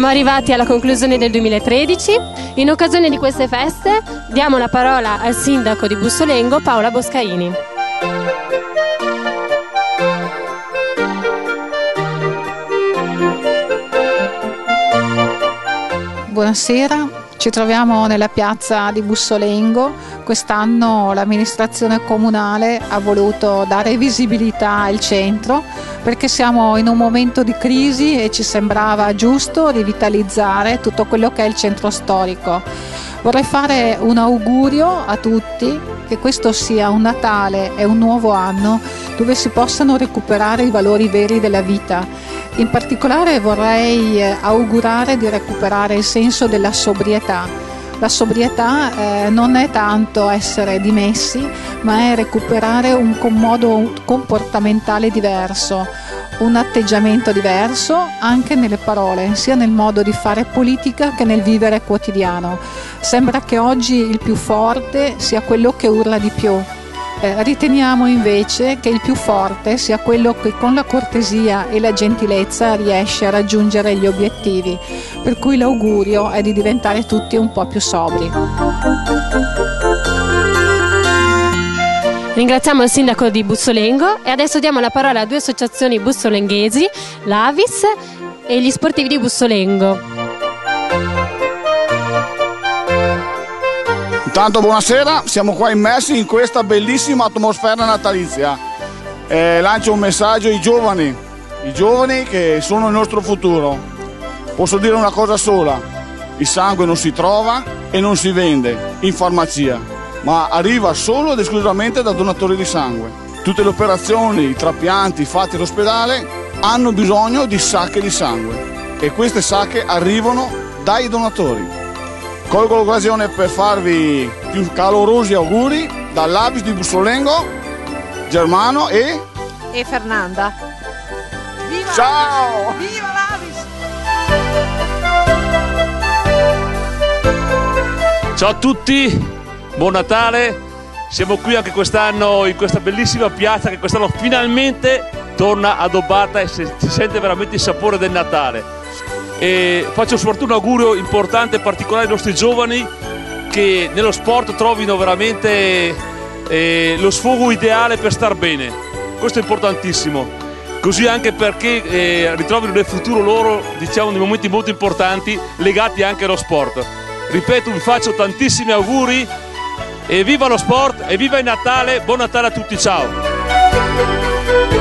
Siamo arrivati alla conclusione del 2013. In occasione di queste feste diamo la parola al sindaco di Bussolengo, Paola Boscaini. Buonasera, ci troviamo nella piazza di Bussolengo. Quest'anno l'amministrazione comunale ha voluto dare visibilità al centro perché siamo in un momento di crisi e ci sembrava giusto rivitalizzare tutto quello che è il centro storico. Vorrei fare un augurio a tutti che questo sia un Natale e un nuovo anno dove si possano recuperare i valori veri della vita. In particolare vorrei eh, augurare di recuperare il senso della sobrietà. La sobrietà eh, non è tanto essere dimessi, ma è recuperare un modo comportamentale diverso, un atteggiamento diverso anche nelle parole, sia nel modo di fare politica che nel vivere quotidiano. Sembra che oggi il più forte sia quello che urla di più. Eh, riteniamo invece che il più forte sia quello che con la cortesia e la gentilezza riesce a raggiungere gli obiettivi, per cui l'augurio è di diventare tutti un po' più sobri. Ringraziamo il sindaco di Bussolengo e adesso diamo la parola a due associazioni bussolenghesi, l'Avis e gli sportivi di Bussolengo. Intanto buonasera, siamo qua immersi in questa bellissima atmosfera natalizia. Eh, lancio un messaggio ai giovani, i giovani che sono il nostro futuro. Posso dire una cosa sola, il sangue non si trova e non si vende in farmacia ma arriva solo ed esclusivamente da donatori di sangue. Tutte le operazioni, i trapianti fatti all'ospedale hanno bisogno di sacche di sangue e queste sacche arrivano dai donatori. Colgo l'occasione per farvi più calorosi auguri dall'Abis di Bussolengo, Germano e... E Fernanda. Viva Ciao! Viva l'Avis! Ciao a tutti, Buon Natale, siamo qui anche quest'anno in questa bellissima piazza che quest'anno finalmente torna addobbata e si sente veramente il sapore del Natale. E faccio soprattutto un augurio importante e particolare ai nostri giovani che nello sport trovino veramente eh, lo sfogo ideale per star bene. Questo è importantissimo. Così anche perché eh, ritrovino nel futuro loro, diciamo, dei momenti molto importanti legati anche allo sport. Ripeto, vi faccio tantissimi auguri e viva lo sport e viva il Natale, buon Natale a tutti, ciao!